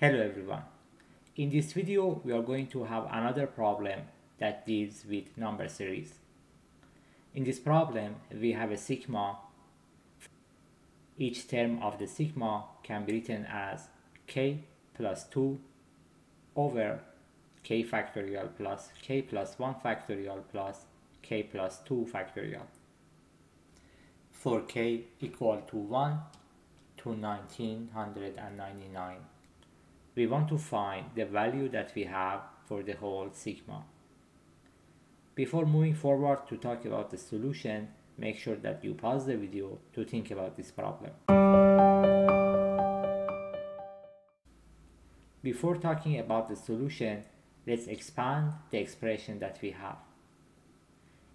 Hello everyone. In this video we are going to have another problem that deals with number series. In this problem we have a sigma. Each term of the sigma can be written as k plus 2 over k factorial plus k plus 1 factorial plus k plus 2 factorial. For k equal to 1 to 1999 we want to find the value that we have for the whole sigma. Before moving forward to talk about the solution, make sure that you pause the video to think about this problem. Before talking about the solution, let's expand the expression that we have.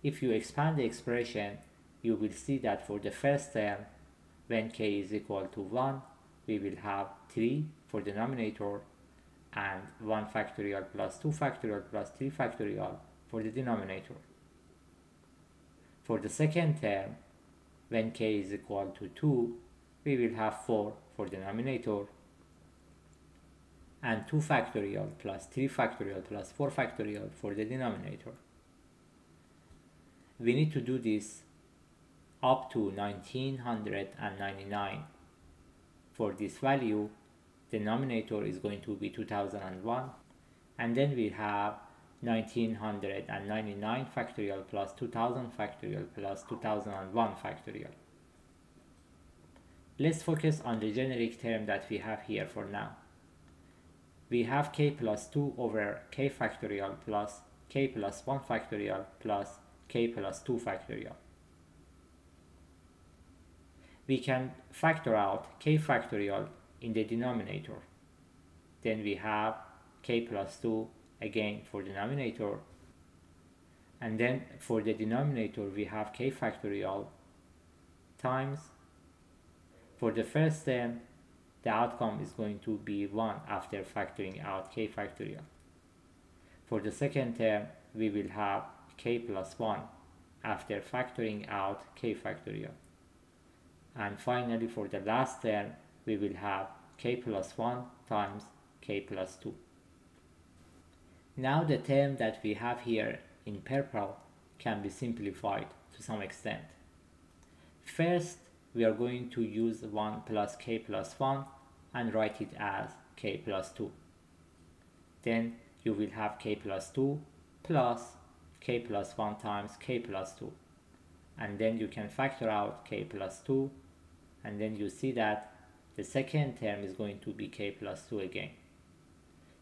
If you expand the expression, you will see that for the first term, when k is equal to 1, we will have 3 for denominator and 1 factorial plus 2 factorial plus 3 factorial for the denominator. For the second term, when k is equal to 2, we will have 4 for denominator and 2 factorial plus 3 factorial plus 4 factorial for the denominator. We need to do this up to 1999 for this value denominator is going to be 2001 and then we have 1999 factorial plus 2000 factorial plus 2001 factorial. Let's focus on the generic term that we have here for now. We have k plus 2 over k factorial plus k plus 1 factorial plus k plus 2 factorial we can factor out k factorial in the denominator. Then we have k plus 2 again for denominator. And then for the denominator we have k factorial times. For the first term, the outcome is going to be 1 after factoring out k factorial. For the second term, we will have k plus 1 after factoring out k factorial and finally for the last term we will have k plus 1 times k plus 2. Now the term that we have here in purple can be simplified to some extent. First we are going to use 1 plus k plus 1 and write it as k plus 2. Then you will have k plus 2 plus k plus 1 times k plus 2 and then you can factor out k plus 2 and then you see that the second term is going to be k plus 2 again.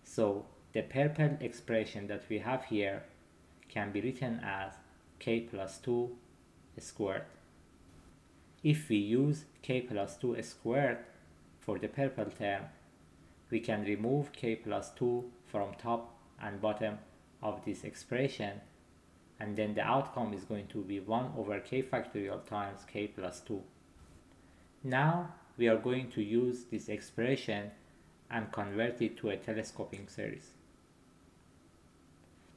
So the purple expression that we have here can be written as k plus 2 squared. If we use k plus 2 squared for the purple term, we can remove k plus 2 from top and bottom of this expression and then the outcome is going to be 1 over k factorial times k plus 2. Now we are going to use this expression and convert it to a telescoping series.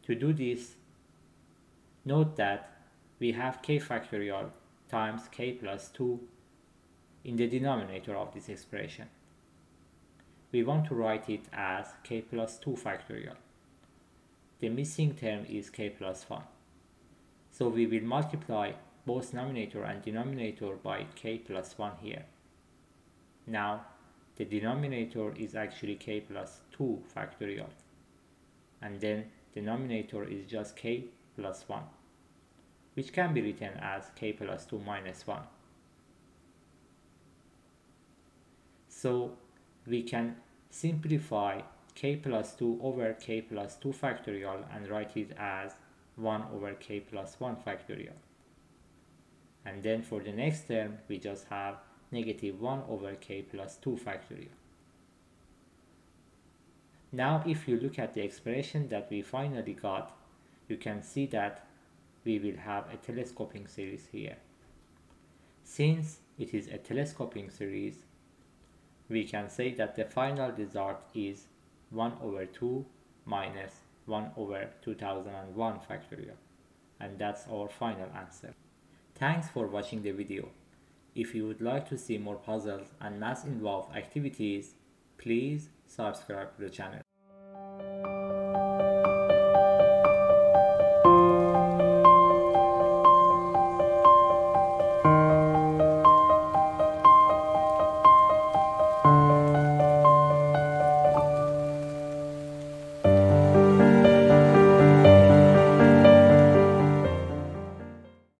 To do this, note that we have k factorial times k plus 2 in the denominator of this expression. We want to write it as k plus 2 factorial. The missing term is k plus 1. So we will multiply both numerator and denominator by k plus 1 here. Now the denominator is actually k plus 2 factorial and then denominator is just k plus 1 which can be written as k plus 2 minus 1. So we can simplify k plus 2 over k plus 2 factorial and write it as 1 over k plus 1 factorial and then for the next term we just have negative 1 over k plus 2 factorial. Now if you look at the expression that we finally got, you can see that we will have a telescoping series here. Since it is a telescoping series, we can say that the final result is 1 over 2 minus 1 over 2001 factorial. And that's our final answer. Thanks for watching the video. If you would like to see more puzzles and math involved activities, please subscribe to the channel.